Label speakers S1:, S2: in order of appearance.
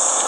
S1: you